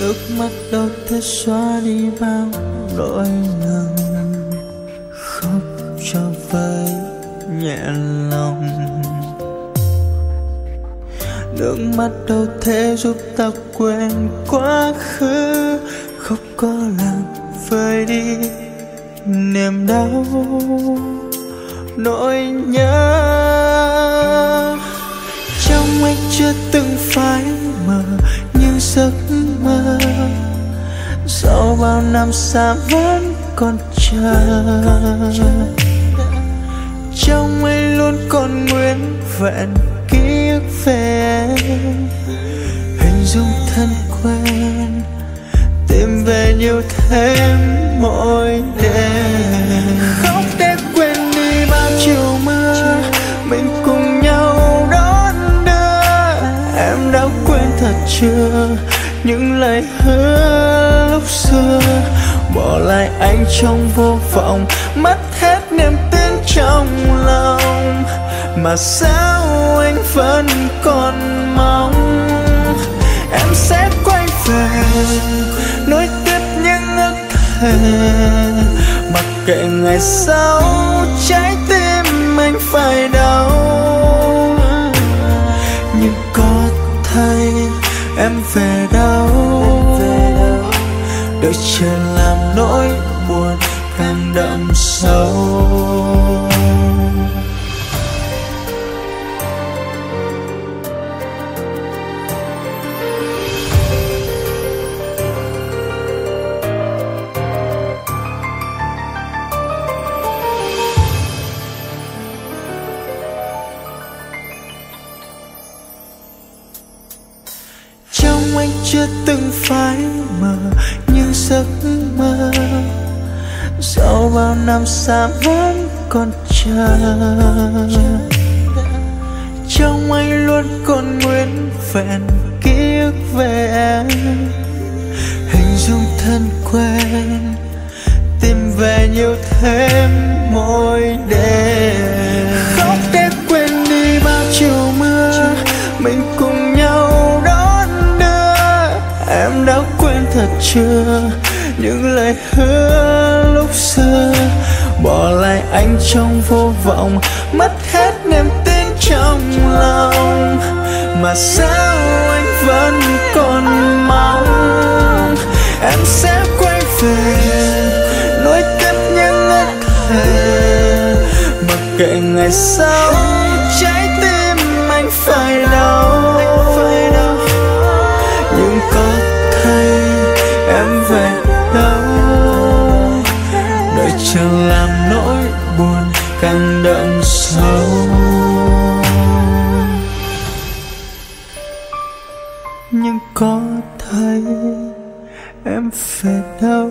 Ước mắt đâu thể xóa đi bao nỗi lòng Khóc cho vơi nhẹ lòng. Nước mắt đâu thể giúp ta quên quá khứ. Khóc có làm vơi đi niềm đau nỗi nhớ. Trong anh chưa từng phai mờ, như giấc mơ. Sau bao năm xa vẫn còn chờ. Trong anh luôn còn nguyên vẹn ký ức về. Em hình dung thân quen, tìm về nhiều thêm mỗi đêm. Chưa? Những lời hứa lúc xưa bỏ lại anh trong vô vọng, mất hết niềm tin trong lòng. Mà sao anh vẫn còn mong? Em sẽ quay về nối tiếp những ước thề mặc kệ ngày sau, trái tim anh phải đau. Nhưng có em về đâu? Đợi chờ làm nỗi buồn càng đậm sâu. Chưa từng phai mờ như giấc mơ sau bao năm xa vẫn còn chờ. Trong anh luôn còn nguyên vẹn ký ức về em hình dung thân quen, tìm về nhiều thêm mỗi đêm khóc để quên đi bao chiều mưa, mình cùng đã quên thật chưa? Những lời hứa lúc xưa bỏ lại anh trong vô vọng, mất hết niềm tin trong lòng. Mà sao anh vẫn còn mong? Em sẽ quay về, nối tiếp những ước thề mặc kệ ngày sau em về đâu đợi chờ làm nỗi buồn càng đậm sâu. Nhưng có thấy em về đâu?